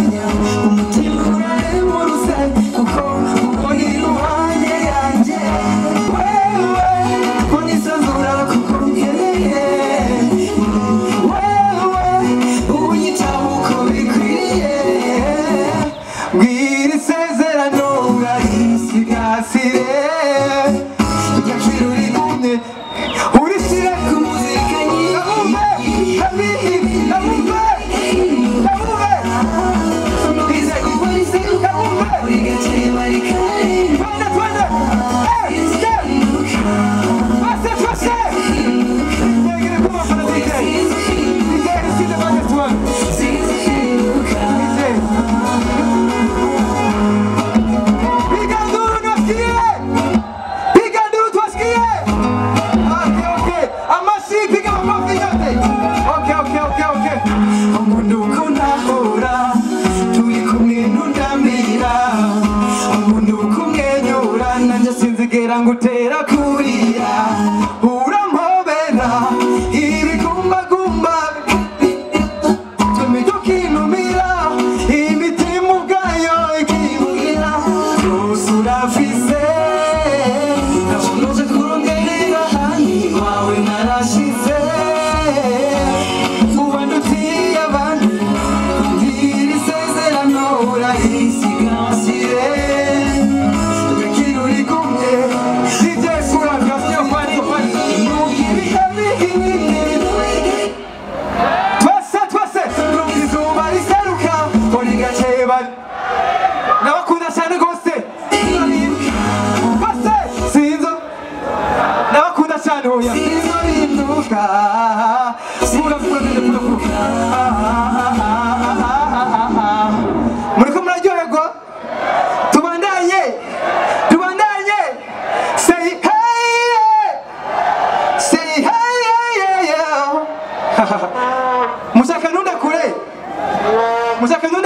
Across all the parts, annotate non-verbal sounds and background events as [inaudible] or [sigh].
Como tempo Get on good, take a Hallelujah. 부르다 스무가 부르는데 부르 부르다 무릎 무너져 하고 두번다예 두번다예 say hey say hey yeah yeah 무사 [laughs] kanunda kure. 무사 kanunda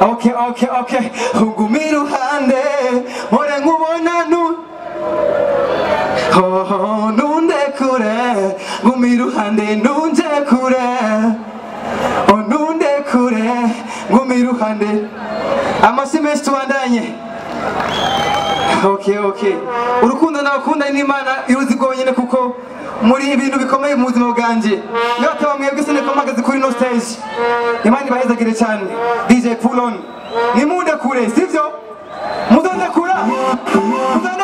oke oke oke ugume iruhande mpora nkubona nu. Hoho nunde kure. Guma iruhande nunde kure. Onunde kure. Guma iruhande amasi menshi tubandanye oke oke urukundo nakunda n'imana iruzi muri ibintu bikomeye mu buzima bwanjye. Ngataba mwebwe sineko mpagaze kuri no stage. Imana ibahezagire cyane. DJ Pulon nimundekure sivyo muzondekura? Muzondekura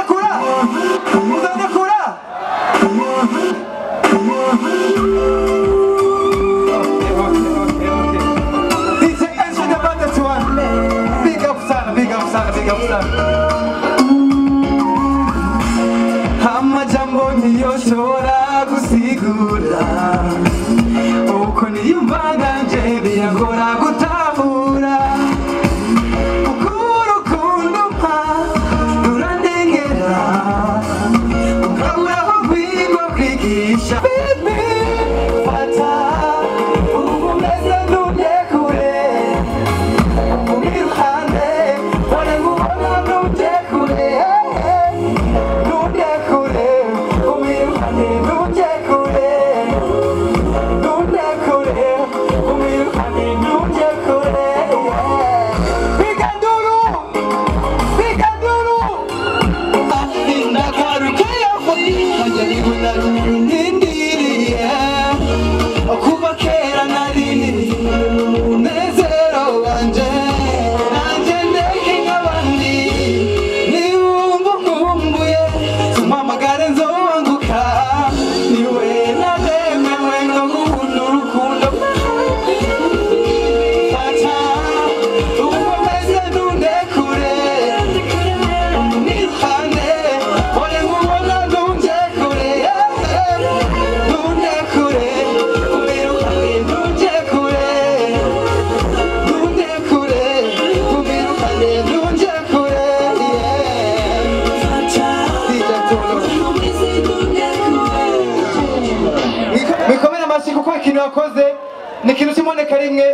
ikintu cy'iboneka rimwe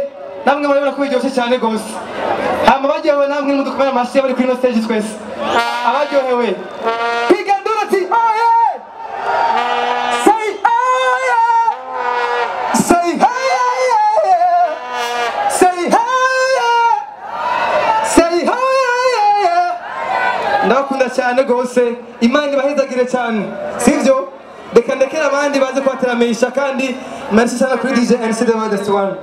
namwe murabona ko biryoshye cyane rwose. Hano baryohewe namwe nimudukomere amashyi bari kuri ino stage twese. Abaryohewe. Kwiga ndurati oye! Ndabakunda cyane rwose. Imana ibahezagire cyane. Sibyo reka ndekere abandi baze kubateramisha kandi merci cyane kuri dj mc the modest one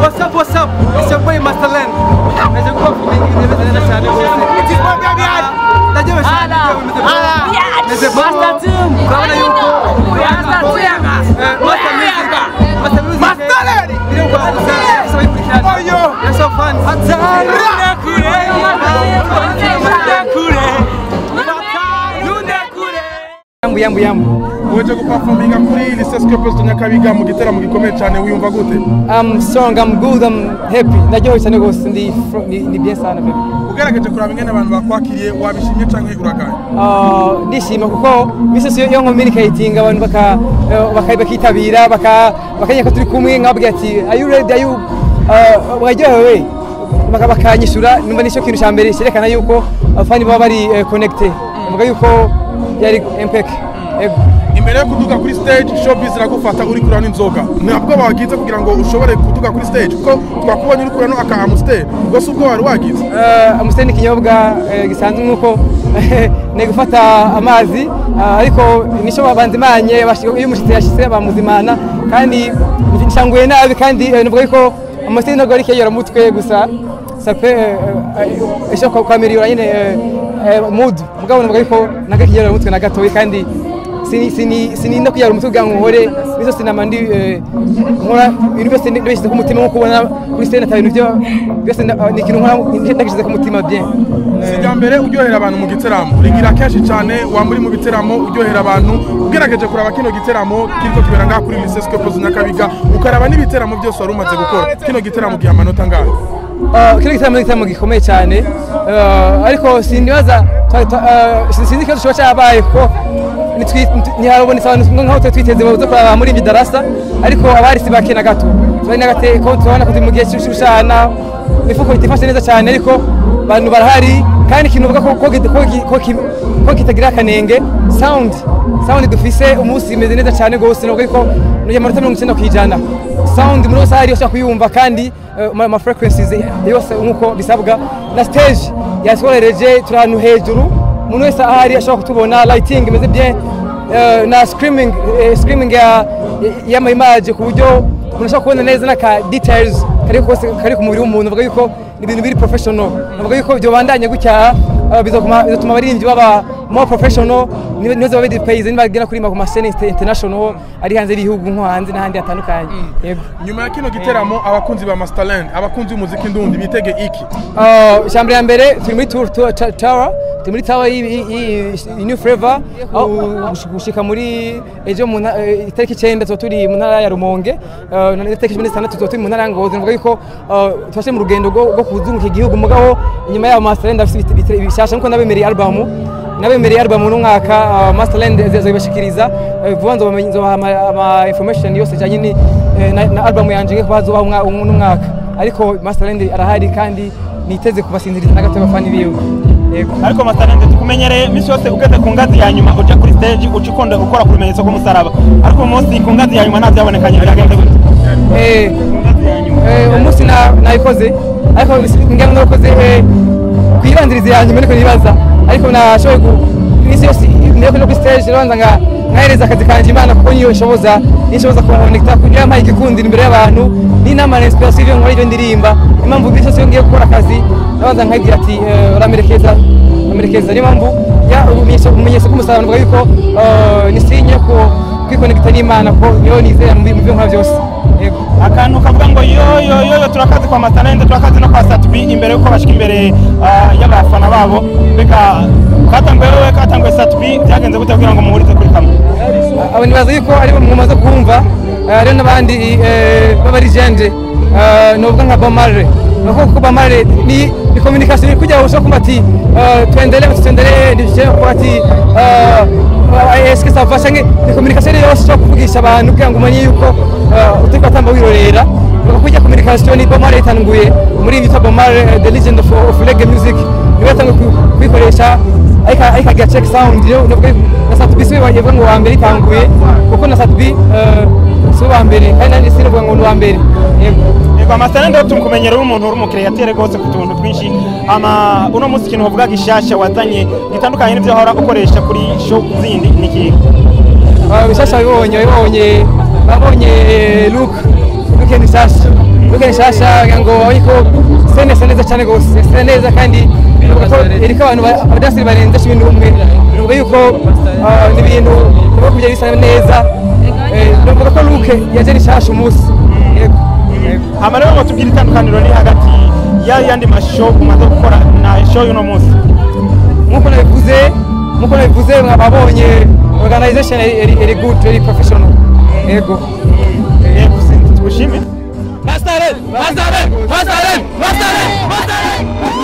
What's up, what's up? Yambu yambu yambu. uje gupafominga kuri lisesike posto kabiga mu gitaramo gikomeye cyane wiyumva gute I'm strong, I'm good, I'm happy. Ndaryohewe cyane rwose ndi ni bien sana baby. ugerageje kuraba ingene abantu bakwakiriye wabishimye canke uragaye Ah, ndishima kuko misi iyo nkominikayitinga abantu baka- eh, baka- bakitabira baka- bakanya ko turi kumwe nkababwira ati are you ready are you ah, waryohewe Baka- bakanyishura numva nicyo kintu cya mbere cyerekana yuko abafani baba bari connected mvuga yuko yari empeke Ego. imbere yo kuduga kuri stage showbiz iragufata uri kurana inzoga ntabwo wagize kugira ngo ushobore kuduga kuri stage kuko twakubonye uri kurano aka amstel rwose ubwo wari wagize Eh, amusiteri ni ikinyobwa eh, gisanzwe nk'uko ni gufata amazi ah, ariko ni cyo babanzimanye bashi- iyo umushyitsi yashyize bamuzimana kandi nshanguye nabi kandi eh, navuga yuko amusiteri ntabwo ari ikiyora mutwe gusa sape ishobora kwamirira nyine eh, eh, mood. Mugabo navuga yuko ntabwo ari ikiyora mutwe na gatoya kandi sini- sini- sininda kwiyara umutwe kugira ngo nkore nizo sinama ndi eh, nkora ibintu byose ndabishyize ku mutima nko kubona kuri stage ata bintu byo byose nda- ni ikintu nkora ndagishyize ku mutima bien sijya mbere uryohera abantu mu gitaramo rigira kenshi cyane waba uri mu biteramo uryohera abantu. Ugerageje kuraba kino giteramo kiriko kibera ngaha kuri lisesike posto nyakabiga ukaraba n'ibiteramo byose wari umaze gukora. Kino giteramo giha amanota ngahe Ah, kino gitaramo ni igitaramo gikomeye cyane Ah, ariko twa- ah, sinzi ikibazo kiba cyabaye kuko ntiharabonetse abantu nk'aho twari twiteze baza kuraba muri ibi darasa ariko abari si bake na gato tubari n'agate ko turabona ko turi mu gihe cy'urushana imifuko itifashe neza cyane ariko abantu barahari kandi ikintu uvuga ko kitagira akanenge sound. Sound dufise umunsi imeze neza cyane rwose nubwo ariko amanota mirongo icyenda ku ijana sound muri yose ahari ushobora kuyumva kandi eh, ama ama frequencies yose nk'uko bisabwa. Na stage yatworohereje turi ahantu hejuru umuntu wese ahari ashobora kutubona lighting imeze bien eh, na screaming eh, screaming ya y'ama image ku buryo umuntu ashobora kubona neza n'aka details kari kose kari ku mubiri w'umuntu. Bavuga yuko ibintu biri professional. Bavuga yuko ibyo bandanya gutya eh, bizatuma abaririmbyi baba more professional baba bidipayize niba bagera kuri ma scene international ari hanze y'ibihugu nko hanze n'ahandi hatandukanye yego nyuma ya kino giteramo abakunzi ba masterland abakunzi b'umuziki ndundi bitege iki Uh, ijambo rya mbere turi muri tour tower turi muri tower new flavor gushika muri ejo mu eh, itariki icyenda tuba turi mu ntara ya rumonge uh, na itariki cumi n'itandatu tuba turi mu ntara ya ngozi navuga yuko uh, tubashe mu rugendo rwo kuzunguka igihugu mugabo inyuma yaho masterland afite ibishasha nk'uko nabemereye album nabemereye album n'umwaka uh, masterland zibashikiriza vuba nzobaha ama- information yose eh, na album yanje ngiye kuba zubaha umwa- n'umwaka ariko masterland arahari kandi niteze kubasinziriza na gato abafani biwe ariko matarende tukumenyereye iminsi yose ugeze ku ngazi ya nyuma uja kuri stage uca ukunda gukora ku bimenyetso k'umusaraba ariko uyu munsi ku ngazi ya nyuma nta byabonekanye biragenze gute Eh, eh, umunsi na- nayikoze ariko ngira ngo nakoze ku ibanziriza ya nyuma niko nibaza ariko nashoboye iminsi yose mbere kuri nabanza nga nkahereza akazi kanje imana kuko niyo ishoboza nishoboza kuconnecta kugira mpaye igikundiro imbere y'abantu n'inama na inspiration ivyo nkora ivyo ndirimba impamvu iminsi yose iyo ngiye gukora akazi nabanza nkabwira ati eh, uramerekeza uramerekeza niyo mpamvu ubumenyetso ubumenyetso bw'umusaraba navuga yuko ni sinye ku- kwikonekita n'imana ko niyo nizera mu byo nkora byose yego akantu kavuga ngo yo yo yo yo turakazi kwa matarende turakazi no kwa satubi imbere yuko bashika imbere ah, y'abafana babo. Bika katanguye wewe katanguye satubi byagenze gute kugira ngo muhurize kuri kamwe? Abo nibaza yuko ari bo mumaze kumva. Eh, hariho n'abandi eh, b'abaligende novuga nka bamare nuko kuko bamare ni ni communication kugira ngo ati eh, tuendelee tuendelee ndishobora kuba ati eh, va canke ni communication yose ushobora kuvugisha abantu kugira ngo umenye yuko eh, utariko atamba wirorera Nuko kurya communication ni Bomar yatanguye muri iyi bita Bomar eh, the legend of, reggae music ni we yatanguye ku- kuyikoresha ariko check sound na Satubi siwe bagiye ngo wa mbere itanguye kuko na Satubi eh, si we wa mbere kandi sinavuga ngo ni uwa mbere amasalende yo tumukumenyera umuntu uri umukiriyatere rwose ku tuntu twinshi ama uno munsi ikintu bavuga gishasha wazanye gitandukanye n'ibyo wahora ukoresha kuri show zindi ni ikihe Ah, bishasha wabibonye wabibonye babonye look look ni shasha look ni kugira ngo ariko sene se neza cyane gose se neza kandi bivuga ko iriko abantu ba- abadasiri barenze cumi n'umwe bivuga yuko ah, ni ibintu bivuga kujya bisa neza. Eh, bivuga ko look yaje ni shasha umunsi. Hama rero ngo tubwire itandukaniro riri hagati y'ayandi mashow umaze gukora na show y'uno munsi. Nkuko nabivuze nk'uko nabivuze mwababonye organization iri iri- iri good very professional. Yego. Yego tugushime. Master Master Master Master Master